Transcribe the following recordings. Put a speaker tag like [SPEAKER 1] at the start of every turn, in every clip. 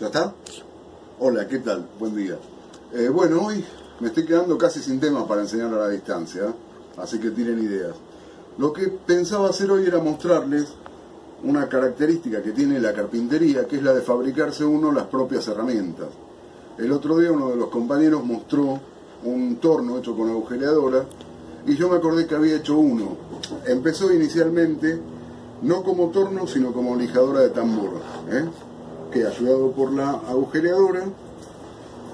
[SPEAKER 1] ¿Ya está? Hola, ¿qué tal? Buen día. Eh, bueno, hoy me estoy quedando casi sin tema para enseñar a la distancia, así que tienen ideas. Lo que pensaba hacer hoy era mostrarles una característica que tiene la carpintería, que es la de fabricarse uno las propias herramientas. El otro día uno de los compañeros mostró un torno hecho con agujereadora y yo me acordé que había hecho uno. Empezó inicialmente no como torno, sino como lijadora de tambor. ¿eh? Que ayudado por la agujereadora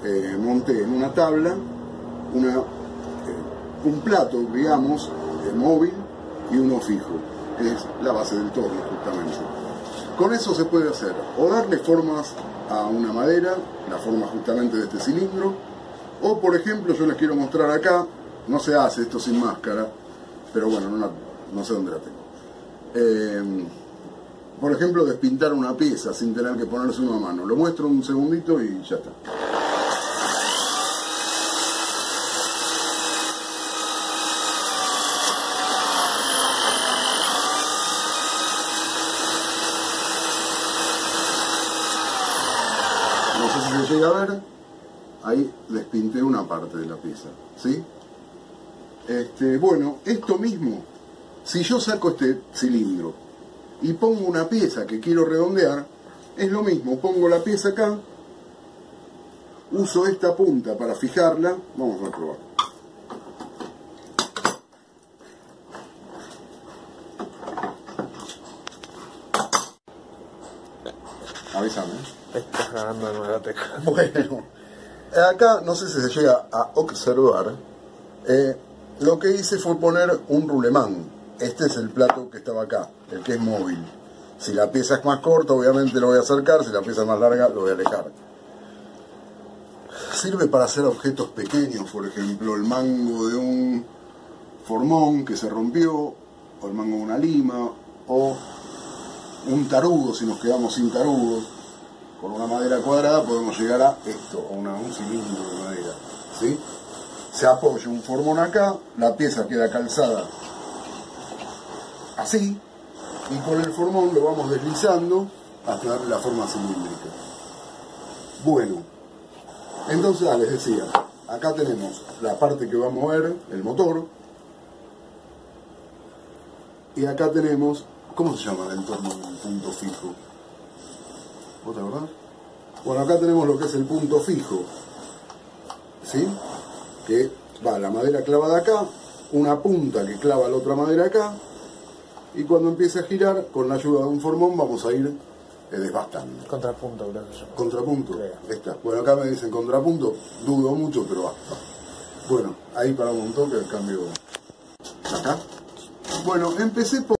[SPEAKER 1] eh, monté en una tabla una, eh, un plato, digamos, móvil y uno fijo, que es la base del torno justamente. Con eso se puede hacer o darle formas a una madera, la forma justamente de este cilindro, o por ejemplo yo les quiero mostrar acá, no se hace esto sin máscara, pero bueno, no, sé dónde la tengo. Por ejemplo, despintar una pieza sin tener que ponerse una mano. Lo muestro un segundito y ya está. No sé si se llega a ver. Ahí despinté una parte de la pieza. ¿Sí? Este, bueno, esto mismo, si yo saco este cilindro y pongo una pieza que quiero redondear, es lo mismo, pongo la pieza acá, uso esta punta para fijarla, vamos a probar. Avísame.
[SPEAKER 2] Estás ganando nueva
[SPEAKER 1] Bueno, acá no sé si se llega a observar, eh, lo que hice fue poner un rulemán este es el plato que estaba acá, el que es móvil. Si la pieza es más corta, obviamente lo voy a acercar, si la pieza es más larga, lo voy a alejar. Sirve para hacer objetos pequeños, por ejemplo, el mango de un formón que se rompió, o el mango de una lima, o un tarugo, si nos quedamos sin tarugo. Con una madera cuadrada podemos llegar a esto, a un cilindro de madera. ¿sí? Se apoya un formón acá, la pieza queda calzada así, y con el formón lo vamos deslizando hasta darle la forma cilíndrica. Bueno, entonces ah, les decía, acá tenemos la parte que va a mover, el motor, y acá tenemos, ¿cómo se llama el entorno del punto fijo? ¿Otra verdad? Bueno, acá tenemos lo que es el punto fijo, ¿sí? Que va la madera clavada acá, una punta que clava la otra madera acá, y cuando empiece a girar, con la ayuda de un formón vamos a ir eh, desbastando.
[SPEAKER 2] Contrapunto, creo que
[SPEAKER 1] Contrapunto, está. Bueno, acá me dicen contrapunto, dudo mucho, pero va. Bueno, ahí para un montón que el cambio acá. Bueno, empecé por...